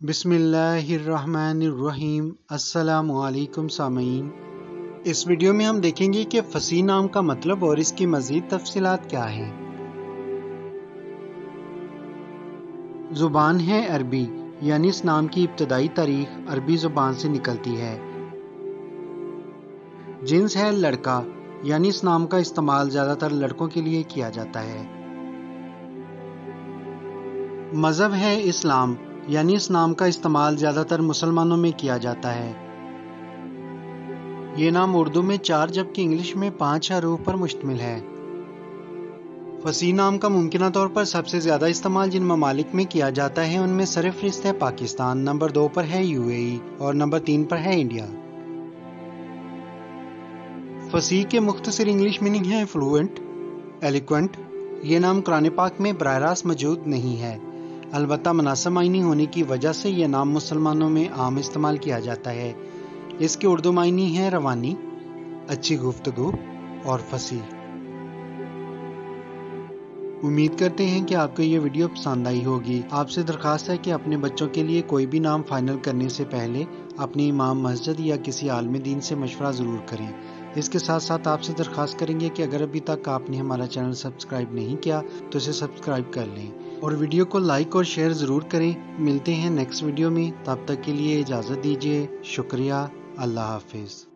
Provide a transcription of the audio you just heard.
बिसमीम असलकुम सामीन। इस वीडियो में हम देखेंगे कि फसी नाम का मतलब और इसकी मज़ीद तफसीलात क्या है। ज़ुबान है अरबी, यानी इस नाम की इब्तदाई तारीख अरबी ज़ुबान से निकलती है। जिन्स है लड़का, यानी इस नाम का इस्तेमाल ज़्यादातर लड़कों के लिए किया जाता है। मज़हब है इस्लाम यानी इस नाम का इस्तेमाल ज़्यादातर मुसलमानों में किया जाता है। ये नाम उर्दू में चार जबकि इंग्लिश में पाँच हरूफ पर मुश्तमिल है। फसी नाम का मुमकिन तौर पर सबसे ज़्यादा इस्तेमाल जिन ममालिक में किया जाता है, उनमें सरफरिस्त है पाकिस्तान, नंबर दो पर है यूएई और नंबर तीन पर है इंडिया। फसी के मुख्तर इंग्लिश मीनिंग है फ्लुएंट एलिक्वेंट ये नाम कुरान पाक में बर रास्त मौजूद नहीं है। अलबत् मुनासब होने की वजह से यह नाम मुसलमानों में आम इस्तेमाल किया जाता है। इसके उर्दू मायनी है रवानी, अच्छी गुफ्तगु और फसी। उम्मीद करते हैं कि आपको ये वीडियो पसंद आई होगी। आपसे दरखास्त है कि अपने बच्चों के लिए कोई भी नाम फाइनल करने से पहले अपनी इमाम मस्जिद या किसी आलम दीन से मशवरा ज़रूर करें। इसके साथ साथ आपसे दरखास्त करेंगे कि अगर अभी तक आपने हमारा चैनल सब्सक्राइब नहीं किया तो इसे सब्सक्राइब कर लें। और वीडियो को लाइक और शेयर ज़रूर करें। मिलते हैं नेक्स्ट वीडियो में। तब तक के लिए इजाज़त दीजिए। शुक्रिया। अल्लाह हाफिज़।